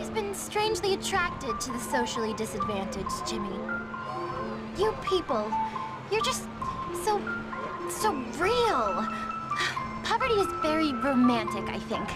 always been strangely attracted to the socially disadvantaged, Jimmy. You people, you're just so, so real. Poverty is very romantic, I think.